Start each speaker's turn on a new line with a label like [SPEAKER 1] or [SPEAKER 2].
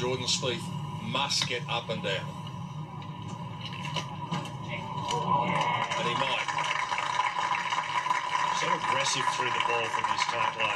[SPEAKER 1] Jordan Spieth must get up and down. And he might.
[SPEAKER 2] So aggressive through the ball from his tight lies.